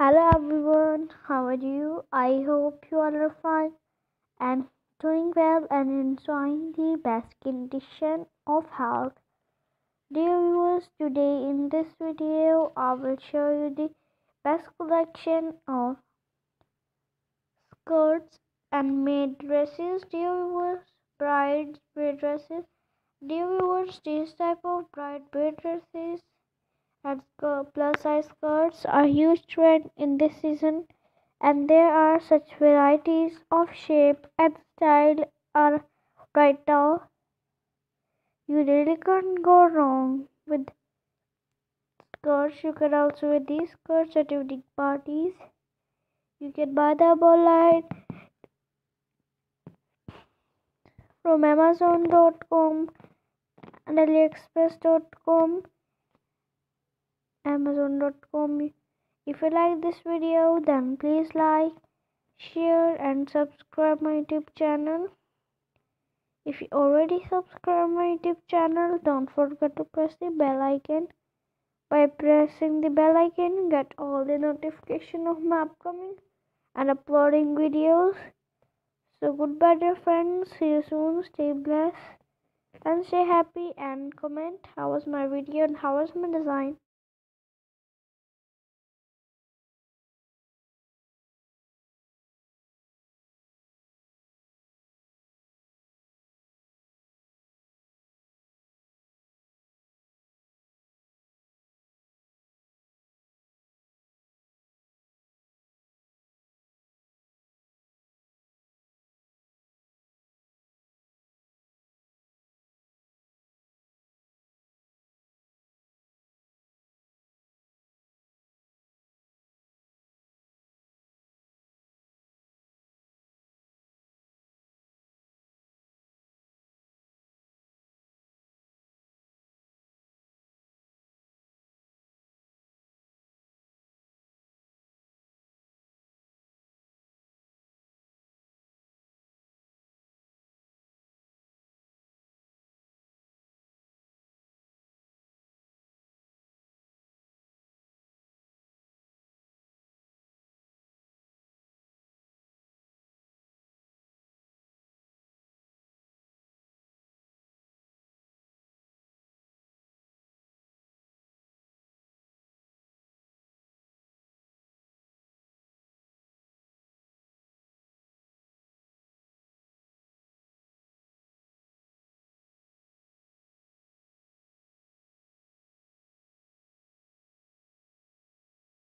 Hello everyone, how are you? I hope you all are fine and doing well and enjoying the best condition of health. Dear viewers, today in this video I will show you the best collection of skirts and maid dresses. Dear viewers, brides maid dresses. Dear viewers, this type of bride maid dresses and plus size skirts are huge trend in this season and there are such varieties of shape and style are right now. You really can't go wrong with skirts. You can also wear these skirts at evening parties. You can buy them online from amazon.com and aliexpress.com amazon.com if you like this video then please like share and subscribe my youtube channel. If you already subscribe my youtube channel don't forget to press the bell icon. By pressing the bell icon get all the notification of my upcoming and uploading videos. So goodbye dear friends. See you soon. Stay blessed. And stay happy and comment how was my video and how was my design